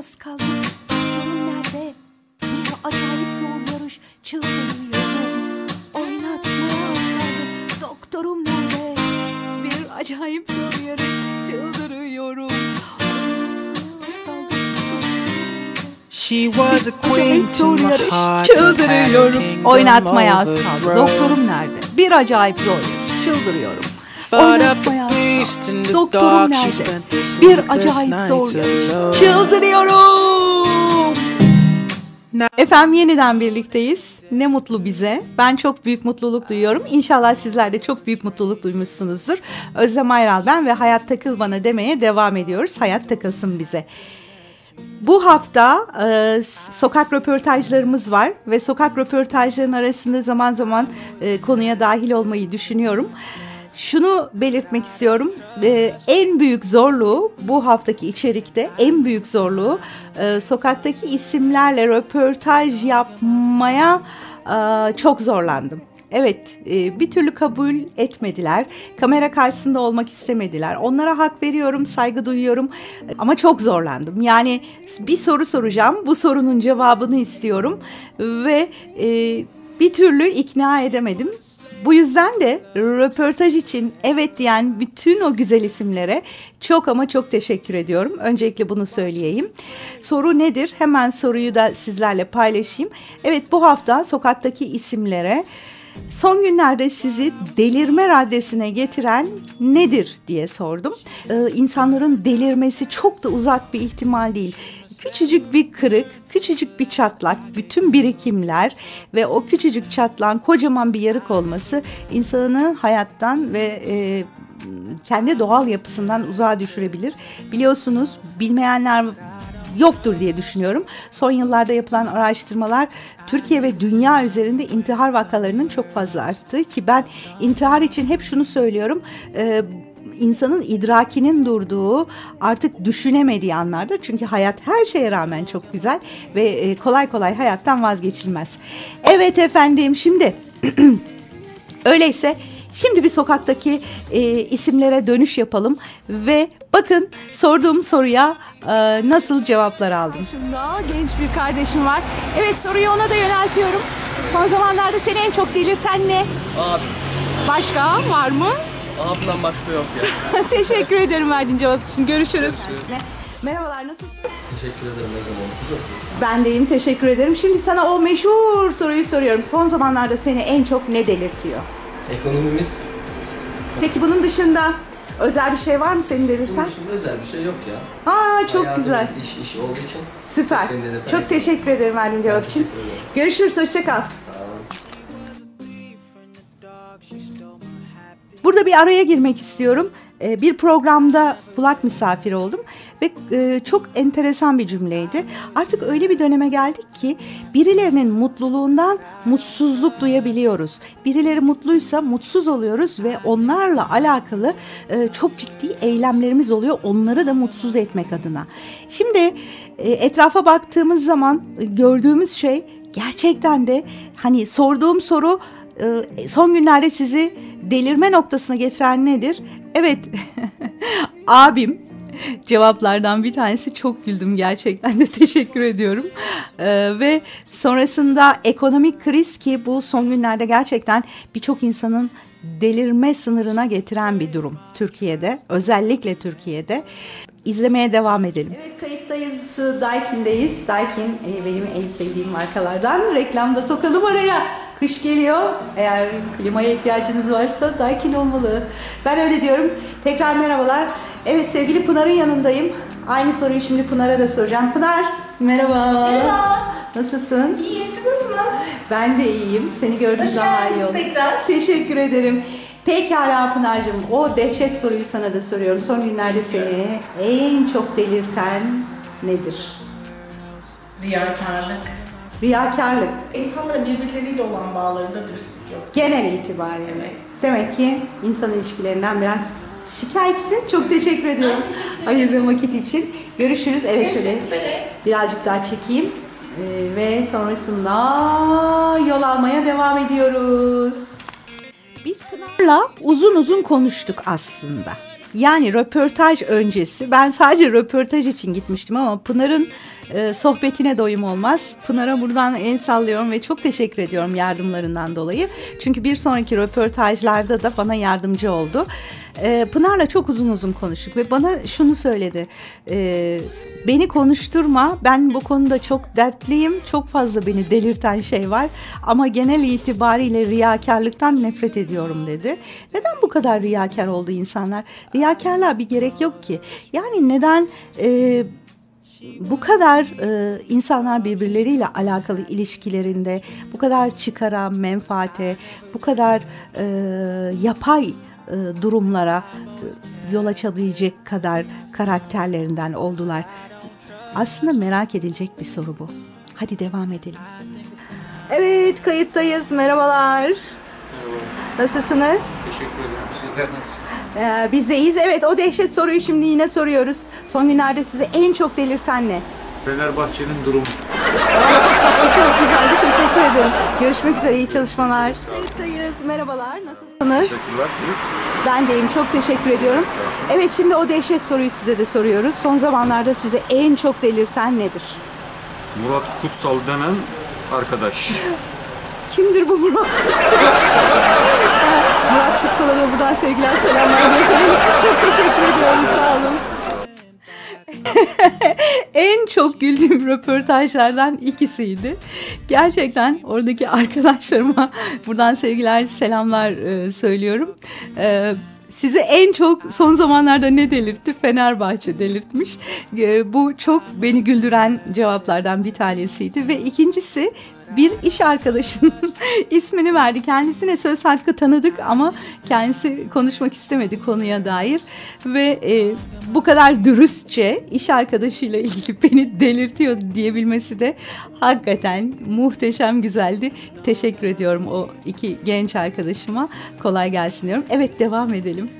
az kaldı. Doktorum nerede? Bir acayip zor yarış. Çıldırıyorum. Oynatmaya az kaldı. Doktorum nerede? Bir acayip zor yarış. Çıldırıyorum. She was a queen to my heart. Çıldırıyorum. Oynatmaya az kaldı. Doktorum nerede? Bir acayip zor yarış. Çıldırıyorum. Kaldı. the Doktorum nerede? Bir acayip zor. Çıldırıyorum. Efendim yeniden birlikteyiz. Ne mutlu bize. Ben çok büyük mutluluk duyuyorum. İnşallah sizler de çok büyük mutluluk duymuşsunuzdur. Özlem Ayral ben ve Hayat Takıl Bana demeye devam ediyoruz. Hayat takılsın bize. Bu hafta e, sokak röportajlarımız var ve sokak röportajlarının arasında zaman zaman e, konuya dahil olmayı düşünüyorum. Şunu belirtmek istiyorum. E, en büyük zorluğu bu haftaki içerikte en büyük zorluğu e, sokaktaki isimlerle röportaj yapmaya e, çok zorlandım. Evet, e, bir türlü kabul etmediler. Kamera karşısında olmak istemediler. Onlara hak veriyorum, saygı duyuyorum ama çok zorlandım. Yani bir soru soracağım, bu sorunun cevabını istiyorum ve e, bir türlü ikna edemedim. Bu yüzden de röportaj için evet diyen bütün o güzel isimlere çok ama çok teşekkür ediyorum. Öncelikle bunu söyleyeyim. Soru nedir? Hemen soruyu da sizlerle paylaşayım. Evet bu hafta sokaktaki isimlere Son günlerde sizi delirme raddesine getiren nedir diye sordum. Ee, insanların delirmesi çok da uzak bir ihtimal değil. Küçücük bir kırık, küçücük bir çatlak, bütün birikimler ve o küçücük çatlağın kocaman bir yarık olması insanı hayattan ve e, kendi doğal yapısından uzağa düşürebilir. Biliyorsunuz bilmeyenler yoktur diye düşünüyorum. Son yıllarda yapılan araştırmalar Türkiye ve dünya üzerinde intihar vakalarının çok fazla arttığı ki ben intihar için hep şunu söylüyorum. E, insanın idrakinin durduğu artık düşünemediği anlardır. Çünkü hayat her şeye rağmen çok güzel ve e, kolay kolay hayattan vazgeçilmez. Evet efendim şimdi öyleyse Şimdi bir sokaktaki e, isimlere dönüş yapalım ve bakın sorduğum soruya e, nasıl cevaplar aldım. Şimdi genç bir kardeşim var. Evet soruyu ona da yöneltiyorum. Son zamanlarda seni en çok delirten ne? Abi, Başka var mı? Abimden başka yok ya. Teşekkür ederim verdiğin cevap için. Görüşürüz. Merhabalar nasılsın? Teşekkür ederim Özlem Hanım. Siz nasılsınız? Ben deyim teşekkür ederim. Şimdi sana o meşhur soruyu soruyorum. Son zamanlarda seni en çok ne delirtiyor? Ekonomimiz Peki bunun dışında özel bir şey var mı seni delirten? bunun dışında özel bir şey yok ya. Aa çok Hayatımız güzel. iş iş olduğu için. Süper. Beni delirten Çok ekonomi. teşekkür ederim verdiğin cevap için. teşekkür ederim. Görüşürüz. Hoşça kal. Sağ olun. Burada bir araya girmek istiyorum. Ee, Bir programda kulak misafiri oldum ve e, çok enteresan bir cümleydi. Artık öyle bir döneme geldik ki birilerinin mutluluğundan mutsuzluk duyabiliyoruz. Birileri mutluysa mutsuz oluyoruz ve onlarla alakalı e, çok ciddi eylemlerimiz oluyor onları da mutsuz etmek adına. Şimdi e, etrafa baktığımız zaman gördüğümüz şey gerçekten de hani sorduğum soru e, son günlerde sizi delirme noktasına getiren nedir? Evet, abim cevaplardan bir tanesi çok güldüm gerçekten de teşekkür ediyorum. Ee, ve sonrasında ekonomik kriz ki bu son günlerde gerçekten birçok insanın delirme sınırına getiren bir durum Türkiye'de özellikle Türkiye'de. İzlemeye devam edelim. Evet kayıttayız. Daikin'deyiz. Daikin e, benim en sevdiğim markalardan. Reklamda sokalım araya. Kış geliyor. Eğer klimaya ihtiyacınız varsa Daikin olmalı. Ben öyle diyorum. Tekrar merhabalar. Evet sevgili Pınar'ın yanındayım. Aynı soruyu şimdi Pınar'a da soracağım. Pınar merhaba. Merhaba. Nasılsın? İyiyim, siz nasılsınız? Ben de iyiyim. Seni gördüm Hoş daha iyi oldum. tekrar. Teşekkür ederim. Pekala Pınar'cığım o dehşet soruyu sana da soruyorum. Son günlerde seni en çok delirten nedir? Riyakarlık. Riyakarlık. İnsanların birbirleriyle olan bağlarında dürüstlük yok. Genel itibariyle. Evet. Demek ki insan ilişkilerinden biraz şikayetçisin. Çok teşekkür ediyorum. Ayırdığın vakit için. Görüşürüz. Evet şöyle birazcık daha çekeyim. Ee, ve sonrasında yol almaya devam ediyoruz. Pınar'la uzun uzun konuştuk aslında. Yani röportaj öncesi ben sadece röportaj için gitmiştim ama Pınar'ın e, sohbetine doyum olmaz. Pınar'a buradan el sallıyorum ve çok teşekkür ediyorum yardımlarından dolayı. Çünkü bir sonraki röportajlarda da bana yardımcı oldu. E, Pınar'la çok uzun uzun konuştuk ve bana şunu söyledi. E, beni konuşturma ben bu konuda çok dertliyim. Çok fazla beni delirten şey var ama genel itibariyle riyakarlıktan nefret ediyorum dedi. Neden bu kadar riyakar oldu insanlar? Riyakarlığa bir gerek yok ki. Yani neden... E, bu kadar e, insanlar birbirleriyle alakalı ilişkilerinde bu kadar çıkara, menfaate, bu kadar e, yapay e, durumlara e, yol açabilecek kadar karakterlerinden oldular. Aslında merak edilecek bir soru bu. Hadi devam edelim. Evet kayıttayız. Merhabalar. Nasılsınız? Teşekkür ederim. Sizler nasılsınız? Ee, biz de iyiyiz. Evet o dehşet soruyu şimdi yine soruyoruz. Son günlerde sizi en çok delirten ne? Fenerbahçe'nin durumu. Çok güzeldi. Teşekkür ederim. Görüşmek üzere. iyi çalışmalar. Kayıttayız. Merhabalar. Nasılsınız? Teşekkürler. Siz? Ben deyim. Çok teşekkür ediyorum. Evet şimdi o dehşet soruyu size de soruyoruz. Son zamanlarda sizi en çok delirten nedir? Murat Kutsal denen arkadaş. Kimdir bu Murat Kutsal? Murat Kutsal'a da buradan sevgiler selamlar gönderelim. Çok teşekkür ediyorum. Sağ olun. en çok güldüğüm röportajlardan ikisiydi. Gerçekten oradaki arkadaşlarıma buradan sevgiler, selamlar e, söylüyorum. E, sizi en çok son zamanlarda ne delirtti? Fenerbahçe delirtmiş. E, bu çok beni güldüren cevaplardan bir tanesiydi. Ve ikincisi bir iş arkadaşının ismini verdi. Kendisine söz hakkı tanıdık ama kendisi konuşmak istemedi konuya dair. Ve e, bu kadar dürüstçe iş arkadaşıyla ilgili beni delirtiyor diyebilmesi de hakikaten muhteşem güzeldi. Teşekkür ediyorum o iki genç arkadaşıma. Kolay gelsin diyorum. Evet devam edelim.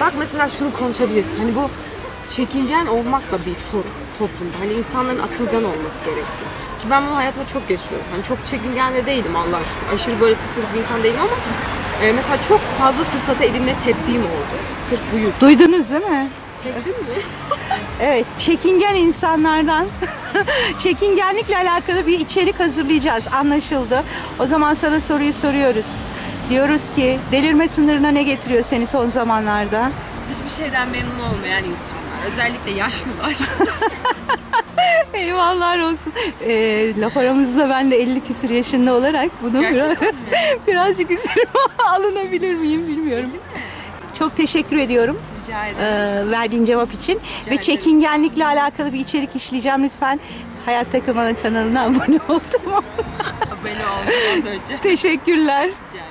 Bak mesela şunu konuşabilirsin. Hani bu çekingen olmak da bir sorun toplumda. Hani insanların atılgan olması gerekiyor. Ki ben bunu hayatımda çok yaşıyorum. Hani çok çekingen de değilim Allah aşkına. Aşırı böyle kısır bir insan değilim ama e, mesela çok fazla fırsata elimle teptiğim oldu. Sırf bu yüzden. Duydunuz değil mi? Çektin mi? Evet, çekingen insanlardan çekingenlikle alakalı bir içerik hazırlayacağız. Anlaşıldı. O zaman sana soruyu soruyoruz. Diyoruz ki delirme sınırına ne getiriyor seni son zamanlarda? Hiçbir şeyden memnun olmayan insanlar. Özellikle yaşlılar. Eyvallah olsun. Ee, laf aramızda ben de 50 küsur yaşında olarak bunu biraz, Gerçekten birazcık üzerime alınabilir miyim bilmiyorum. Çok teşekkür ediyorum Rica ederim. e, verdiğin cevap için. Ve ederim. çekingenlikle alakalı bir içerik işleyeceğim lütfen. Hayat Takılmanın kanalına abone ol tamam mı? Abone oldum az önce. Teşekkürler. Rica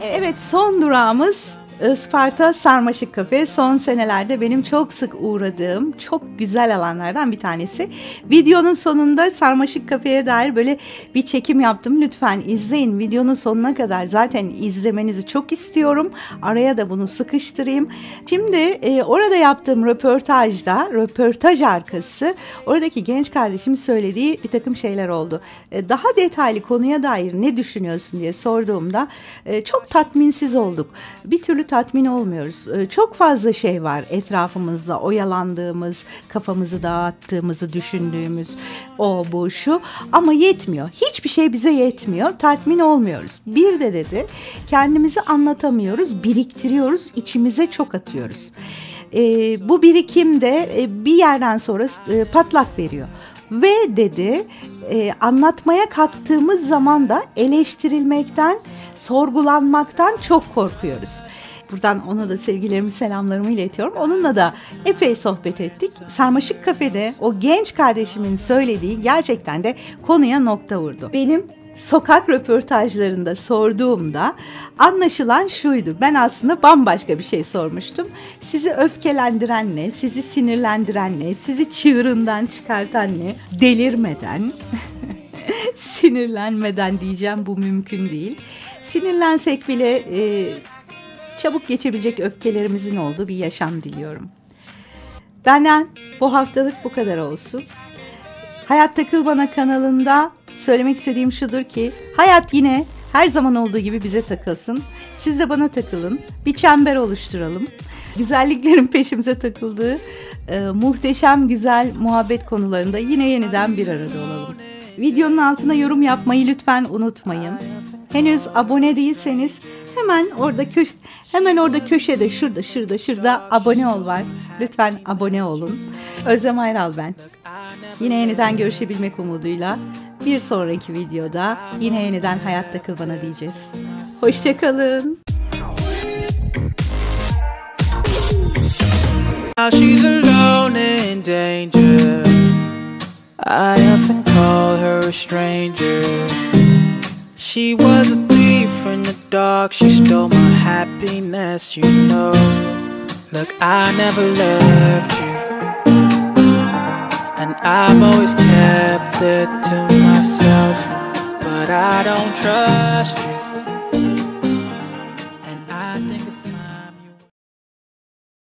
ederim. Evet son durağımız Isparta Sarmaşık Kafe. Son senelerde benim çok sık uğradığım çok güzel alanlardan bir tanesi. Videonun sonunda Sarmaşık Kafe'ye dair böyle bir çekim yaptım. Lütfen izleyin videonun sonuna kadar. Zaten izlemenizi çok istiyorum. Araya da bunu sıkıştırayım. Şimdi e, orada yaptığım röportajda, röportaj arkası oradaki genç kardeşim söylediği bir takım şeyler oldu. E, daha detaylı konuya dair ne düşünüyorsun diye sorduğumda e, çok tatminsiz olduk. Bir türlü tatmin olmuyoruz. E, çok fazla şey var etrafımızda oyalandığımız, kafamızı dağıttığımızı düşündüğümüz o bu şu ama yetmiyor. Hiçbir şey bize yetmiyor. Tatmin olmuyoruz. Bir de dedi kendimizi anlatamıyoruz, biriktiriyoruz, içimize çok atıyoruz. E, bu birikim de e, bir yerden sonra e, patlak veriyor. Ve dedi e, anlatmaya kalktığımız zaman da eleştirilmekten, sorgulanmaktan çok korkuyoruz. Buradan ona da sevgilerimi selamlarımı iletiyorum. Onunla da epey sohbet ettik. Sarmaşık Kafede o genç kardeşimin söylediği gerçekten de konuya nokta vurdu. Benim sokak röportajlarında sorduğumda anlaşılan şuydu. Ben aslında bambaşka bir şey sormuştum. Sizi öfkelendiren ne? Sizi sinirlendiren ne? Sizi çığırından çıkartan ne? Delirmeden, sinirlenmeden diyeceğim bu mümkün değil. Sinirlensek bile e, çabuk geçebilecek öfkelerimizin olduğu bir yaşam diliyorum. Benden bu haftalık bu kadar olsun. Hayat Takıl Bana kanalında söylemek istediğim şudur ki hayat yine her zaman olduğu gibi bize takılsın. Siz de bana takılın. Bir çember oluşturalım. Güzelliklerin peşimize takıldığı e, muhteşem güzel muhabbet konularında yine yeniden bir arada olalım. Videonun altına yorum yapmayı lütfen unutmayın. Henüz abone değilseniz hemen orada köş hemen orada köşede şurada şurada şurada abone ol var. Lütfen abone olun. Özlem Ayral ben. Yine yeniden görüşebilmek umuduyla bir sonraki videoda yine yeniden hayatta kıl bana diyeceğiz. Hoşçakalın. She's alone in danger. I often call her a stranger. She was a thief in the dark. She stole my happiness, you know. Look, I never loved you. And I've always kept it to myself. But I don't trust you.